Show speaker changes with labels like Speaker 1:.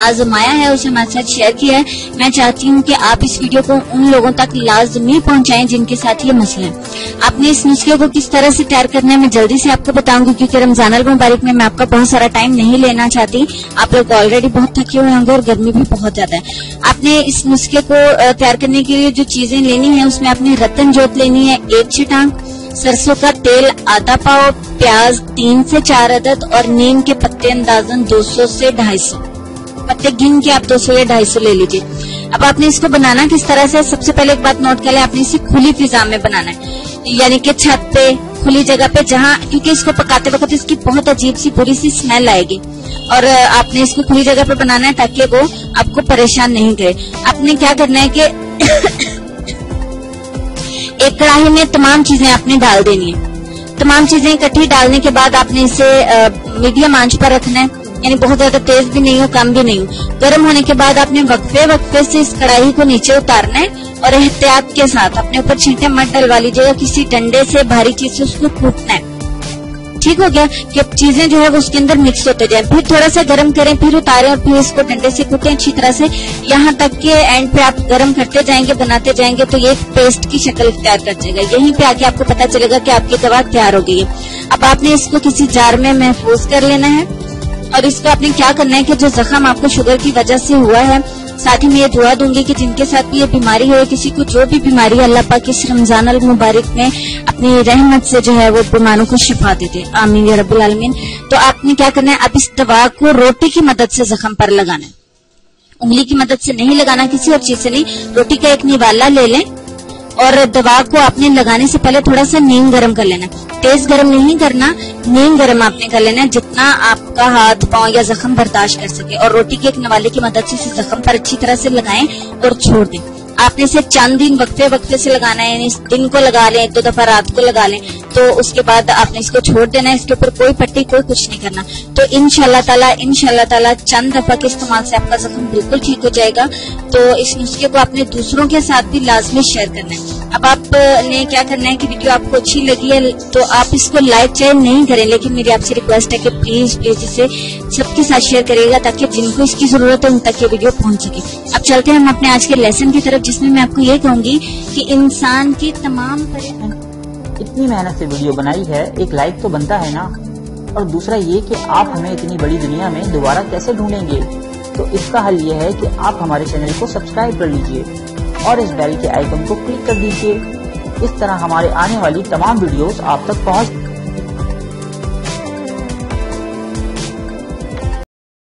Speaker 1: आजमाया है, उसे हमारे साथ शेयर किया है। मैं चाहती हूँ कि आप इस वीडियो को उन लोगों तक लाजमी पहुंचाएँ जिनके साथ ये मसला है। आपने इस नुस्खे को किस तरह से तैयार करना है, मैं जल्दी से आपको बताऊँगी, क्योंकि रमज़ान अल मुबारक में मैं आपका बहुत सारा टाइम नहीं लेना चाहती। आप लोग ऑलरेडी बहुत थके हुए होंगे और गर्मी भी बहुत ज़्यादा है। आपने इस नुस्खे को तैयार करने के लिए जो चीज़ें लेनी है, उसमें आपने रतन जोत लेनी है, एक छिटांग सरसों का तेल, आधा पाव, प्याज तीन से चार अदद और नीम के पत्ते अंदाजन 200 से 250 पत्ते गिन के आप दो सौ या ढाई सौ ले लीजिए। अब आपने इसको बनाना किस तरह से सबसे पहले एक बात नोट कर ले, आपने इसे खुली फिजा में बनाना है। यानी कि छत पे, खुली जगह पे, जहाँ, क्योंकि इसको पकाते वक्त इसकी बहुत अजीब सी बुरी सी स्मेल आएगी। और आपने इसको खुली जगह पे बनाना है ताकि वो आपको परेशान नहीं करे। आपने क्या करना है कि एक कढ़ाई में तमाम चीज़ें आपने डाल देनी है। तमाम चीज़ें इकट्ठी डालने के बाद आपने इसे मीडियम आँच पर रखना है। यानी बहुत ज़्यादा तेज भी नहीं हो, कम भी नहीं हो। गर्म होने के बाद आपने वक्फे वक्फे से इस कढ़ाई को नीचे उतारना है और एहतियात के साथ अपने ऊपर छींटे मत डलवा लीजिएगा, किसी डंडे से, भारी चीज़ से उसको कूटना है। ठीक हो गया? कि चीज़ें जो है वो उसके अंदर मिक्स होते जाए। फिर थोड़ा सा गर्म करें, फिर उतारें और फिर इसको डंडे से कूटें। अच्छी तरह से यहाँ तक के एंड पे आप गर्म करते जाएँगे, बनाते जाएँगे तो ये पेस्ट की शक्ल तैयार कर जाएगा। यहीं पे आके आपको पता चलेगा कि आपकी दवा तैयार हो गई है। अब आपने इसको किसी जार में महफूज कर लेना है। और इसका आपने क्या करना है कि जो जख्म आपको शुगर की वजह से हुआ है, साथ ही मैं ये दुआ दूँगी कि जिनके साथ भी ये बीमारी हो, किसी को जो भी बीमारी है, अल्लाह पाक इस रमज़ान अल मुबारक में अपनी रहमत से जो है वो बीमारों को शिफा दे दे। आमीन रब्बुल आलमीन। तो आपने क्या करना है, अब इस दवा को रोटी की मदद से जख्म पर लगाना है। उंगली की मदद से नहीं लगाना किसी और चीज़ से नहीं, रोटी का एक निवाला ले लें। और दवा को आपने लगाने से पहले थोड़ा सा नीम गर्म कर लेना। तेज गर्म नहीं करना, नीम गर्म आपने कर लेना जितना आपका हाथ, पाँव या जख्म बर्दाश्त कर सके। और रोटी के एक नवाले की मदद से जख्म पर अच्छी तरह से लगाएँ और छोड़ दें। आपने इसे चंद दिन वक्फे वक्फे से लगाना है दिन को लगा लें, एक दो दफ़ा रात को लगा लें तो उसके बाद आपने इसको छोड़ देना है। इसके ऊपर कोई पट्टी, कोई कुछ नहीं करना। तो इन ताला इन ताला चंद दफ़ा के इस्तेमाल से आपका जख्म बिल्कुल ठीक हो जाएगा। तो इस नुस्खे को आपने दूसरों के साथ भी लाजमी शेयर करना है। अब आपने क्या करना है कि वीडियो आपको अच्छी लगी है तो आप इसको लाइक चाहे नहीं करें, लेकिन मेरी आपसे रिक्वेस्ट है कि प्लीज़ प्लीज़ इसे सबके साथ शेयर करिएगा, ताकि जिनको इसकी ज़रूरत है, उन तक ये वीडियो पहुँच सके। अब चलते हैं हम अपने आज के लेसन की तरफ़, जिसमें मैं आपको ये कहूँगी कि इंसान की तमाम
Speaker 2: इतनी मेहनत से वीडियो बनाई है, एक लाइक तो बनता है ना। और दूसरा ये कि आप हमें इतनी बड़ी दुनिया में दोबारा कैसे ढूंढेंगे? तो इसका हल ये है कि आप हमारे चैनल को सब्सक्राइब कर लीजिए। और इस बेल के आइकन को क्लिक कर दीजिए। इस तरह हमारे आने वाली तमाम वीडियोस आप तक पहुँच